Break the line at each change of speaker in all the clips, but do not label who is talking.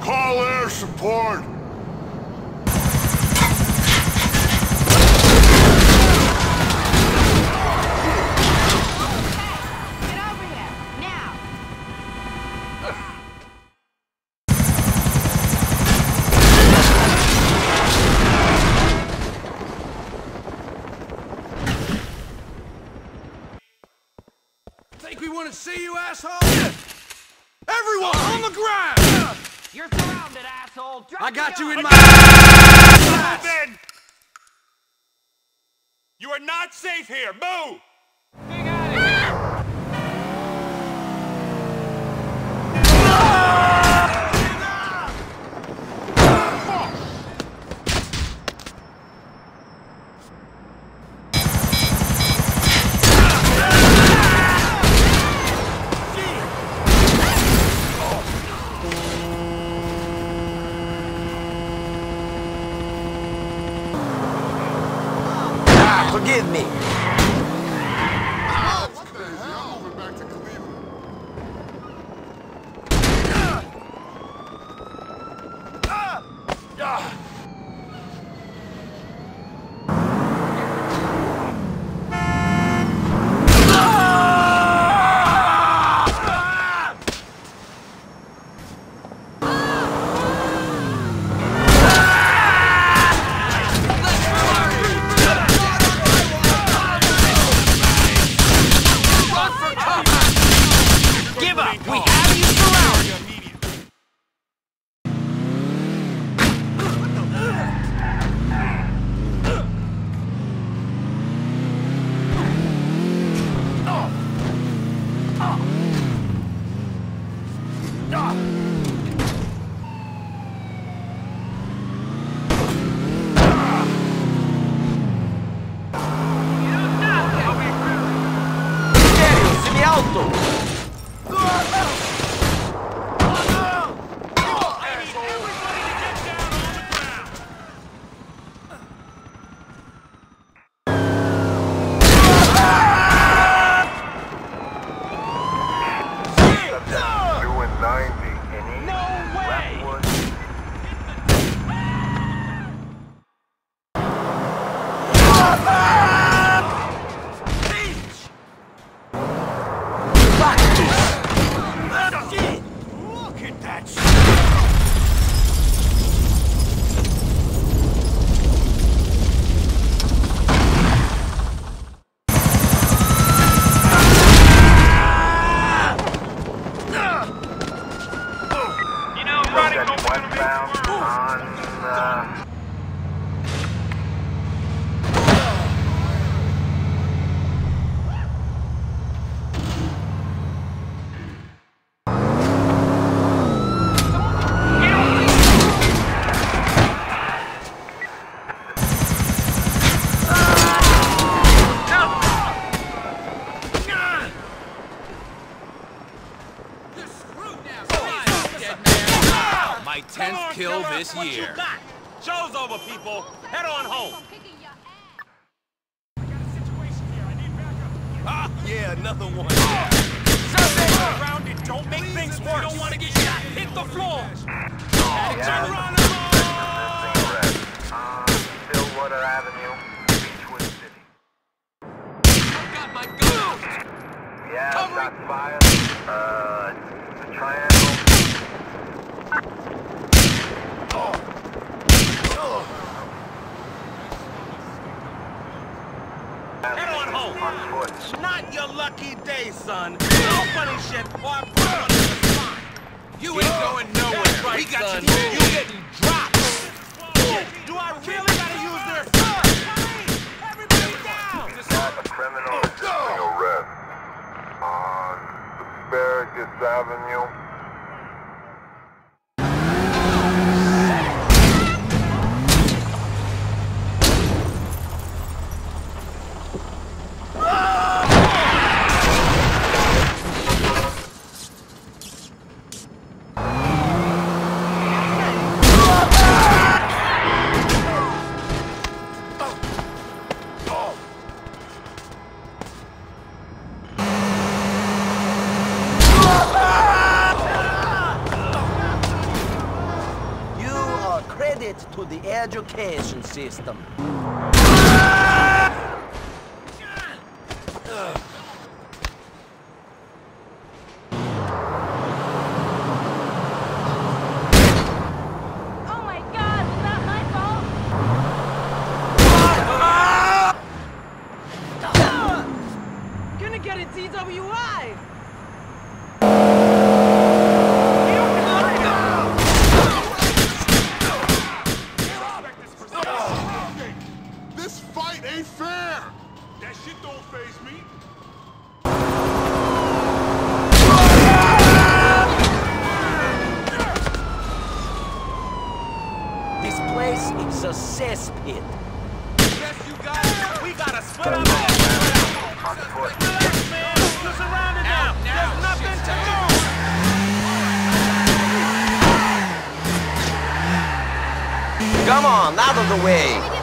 Call air support!
I got you in my...
Move in! You are not safe here! Move!
Kill this year.
Show's over, people. Head on home.
Kicking your ass!
Ah, yeah, another one.
Around it, don't make things worse. You don't want to get shot. Hit the floor.
Yeah,
Run
Stillwater Avenue, Beechwood City.
I Got my gun.
Yeah, shots fired. Uh, the triangle.
Head on home. Not your lucky day, son. No funny shit, or you on.
You ain't going nowhere.
Right,
we got
son.
you.
You getting dropped. Do I really gotta use this? Everybody down.
Got a criminal resisting arrest on Asparagus Avenue.
to the education system. Come on, out of the way.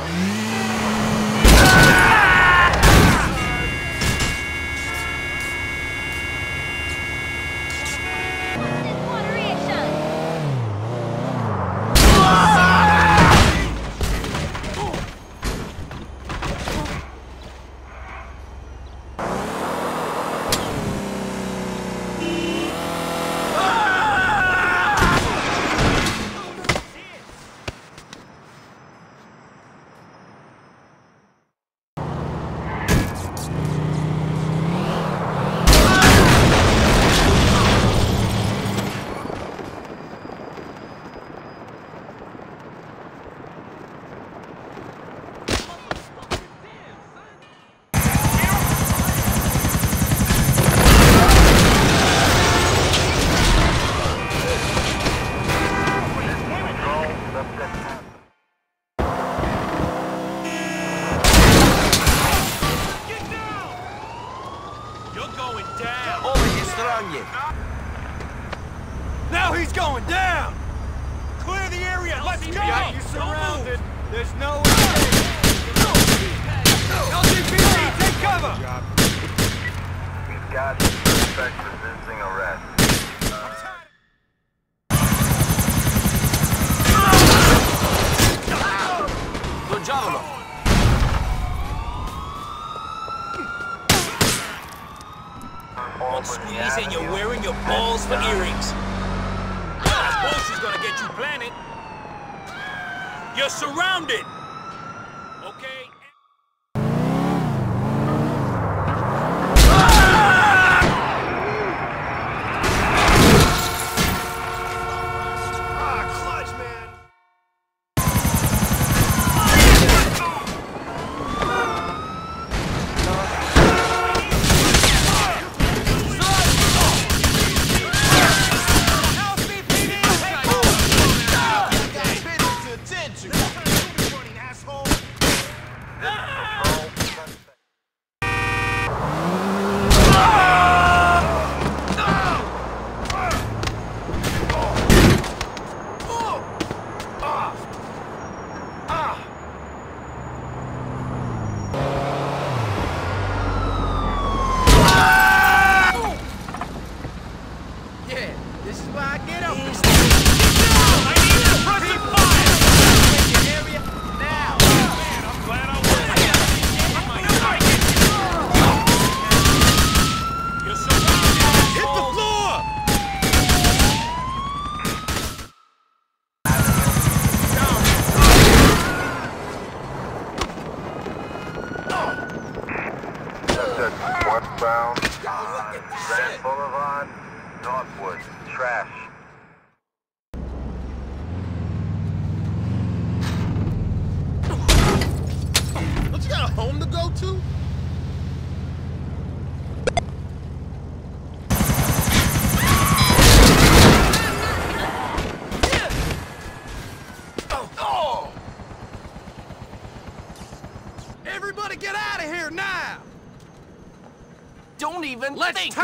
Let's
think.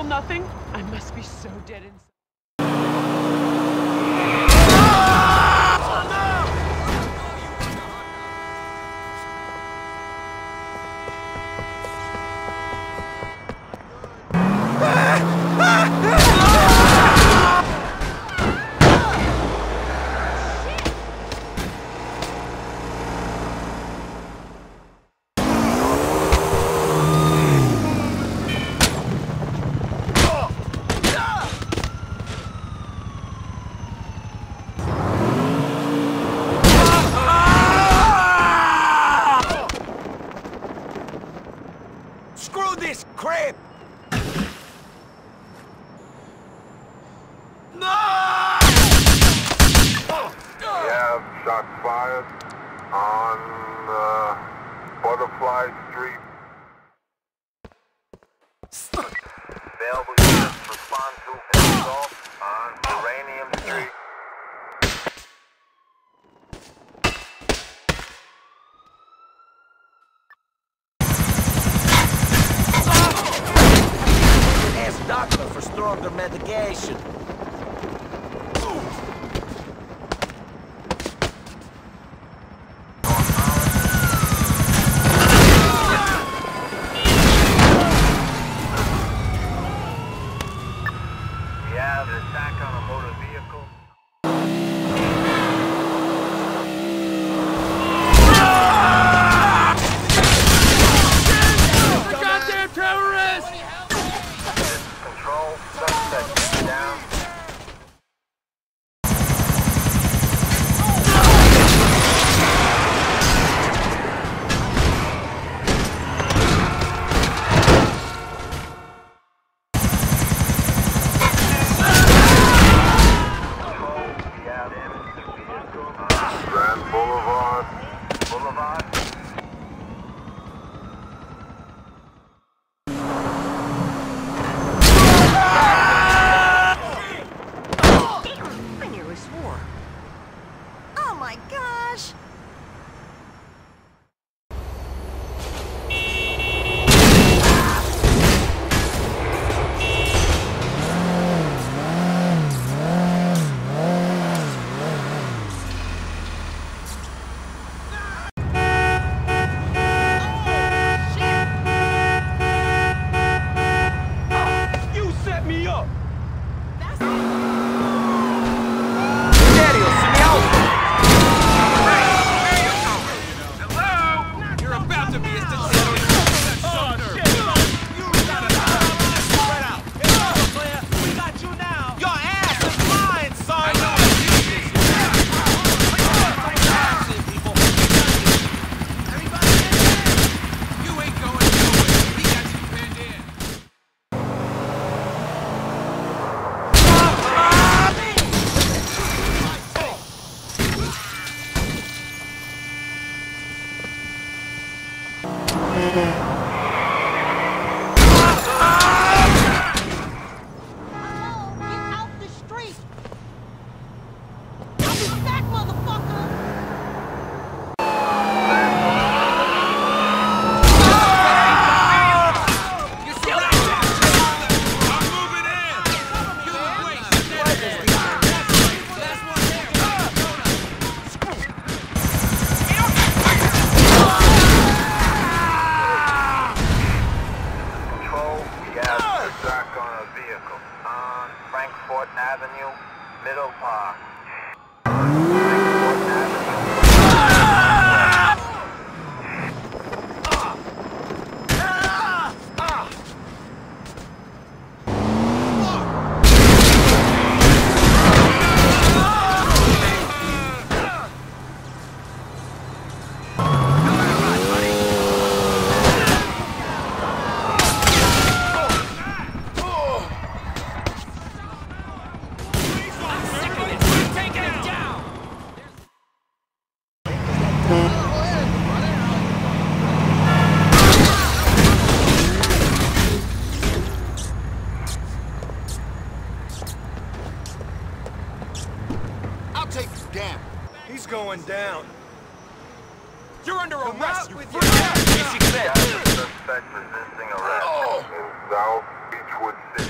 Feel nothing? I must be so dead inside.
screw this crap!
We have shots fired on uh, Butterfly Street. Available units respond to assault on Uranium Street.
Ask doctor for stronger medication.
going down.
You're under Come arrest, you
with
your Suspect resisting arrest. Oh. South Beechwood City.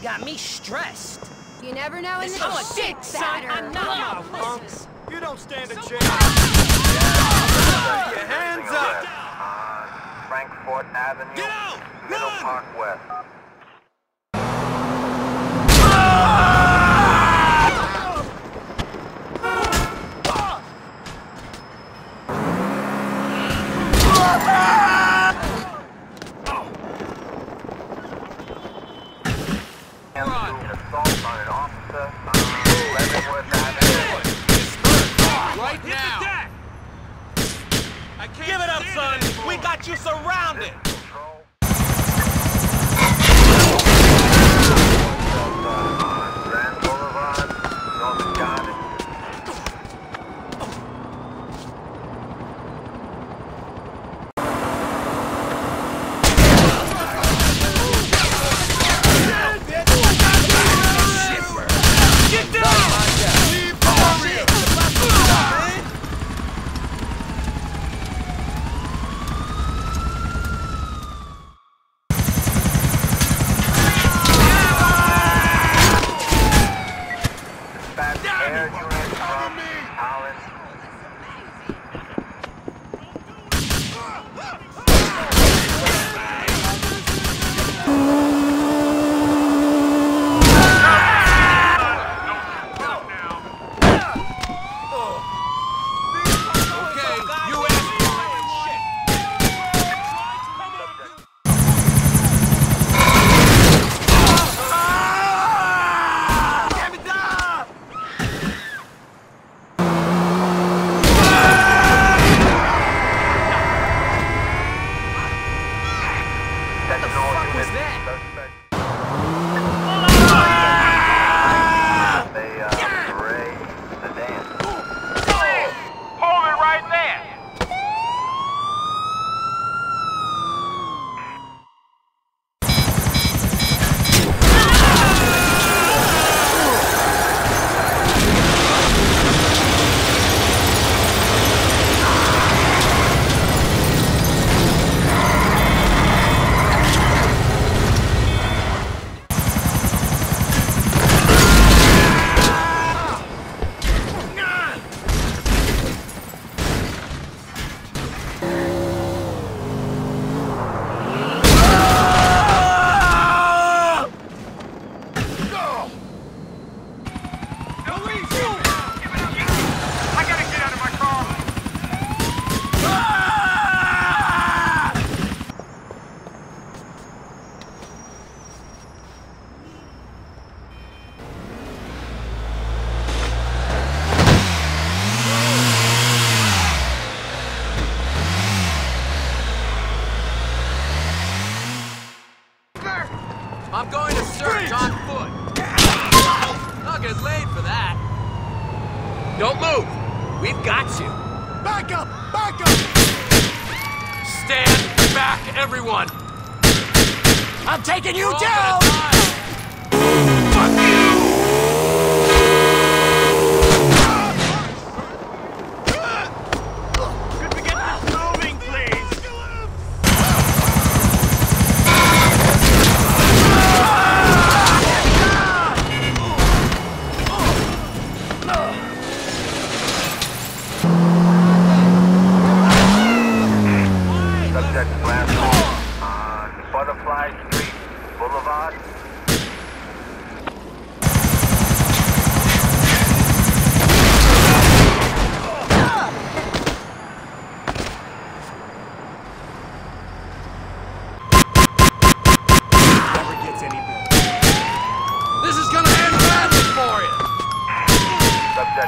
Got
me stressed.
You never know in
This
the
I'm
shit
son. I'm not
Come
a
on,
punk.
listen.
You don't stand a chance.
Your
hands up.
Frankfort Avenue,
Get out!
Middle
Run!
Park West.
For that.
Don't move. We've got you.
Back up! Back up! Stand back, everyone!
I'm taking you
all
down.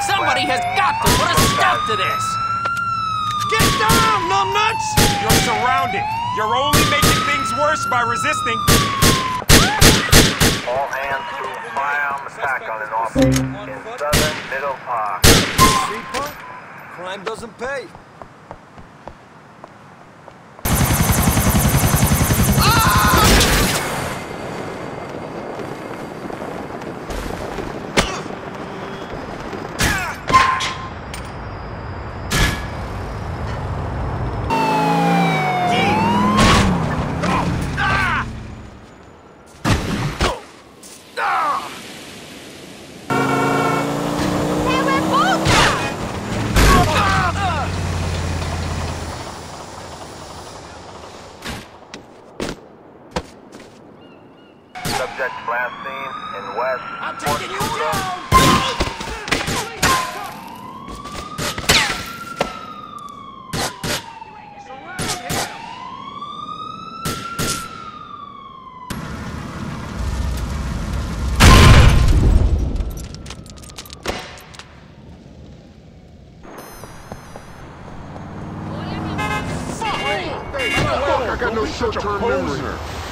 Somebody has got to put a stop to this!
Get down, numbnuts!
You're surrounded. You're only making things worse by resisting.
All hands to firearm attack on an office in southern Middle Park.
See, punk? Crime doesn't pay.
Ah! and West.
I'm taking you down!
I got no short-term memory.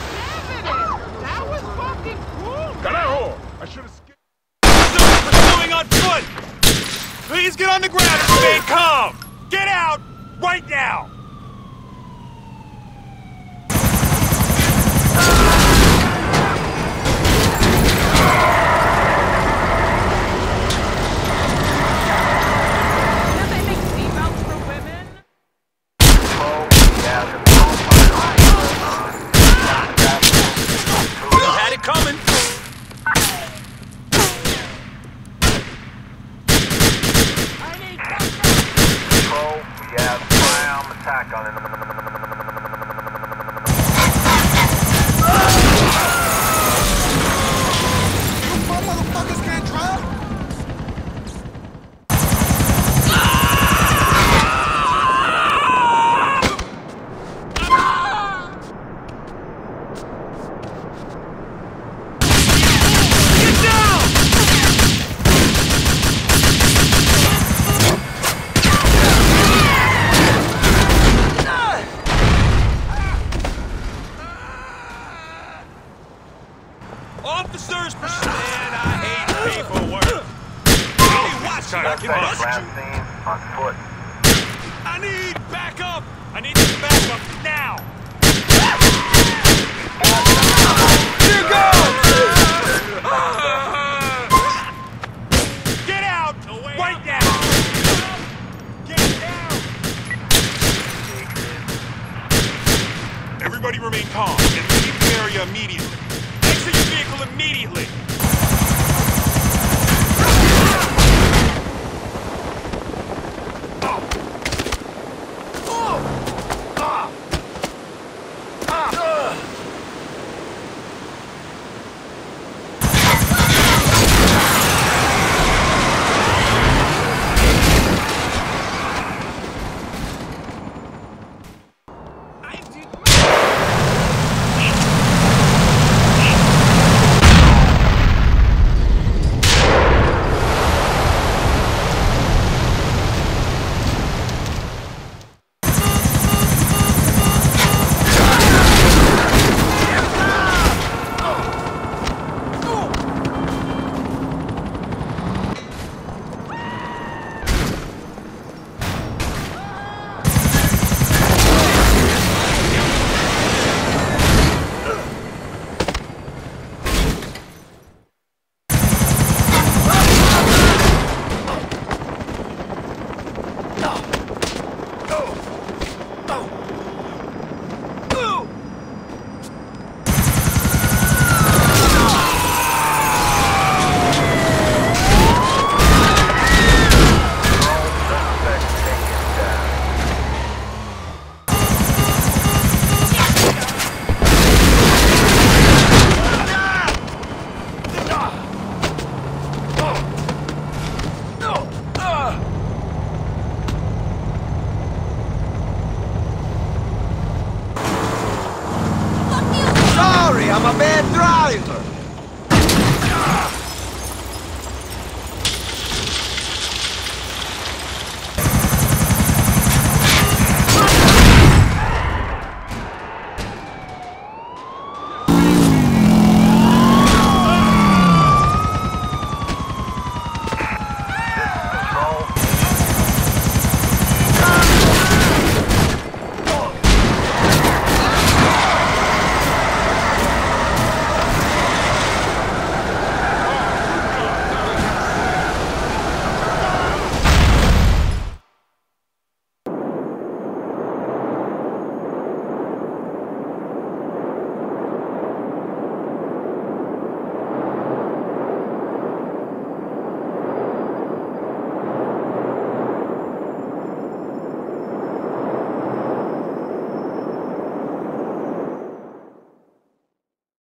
Get on the ground and remain calm! Get out! Right now!
attack on
it.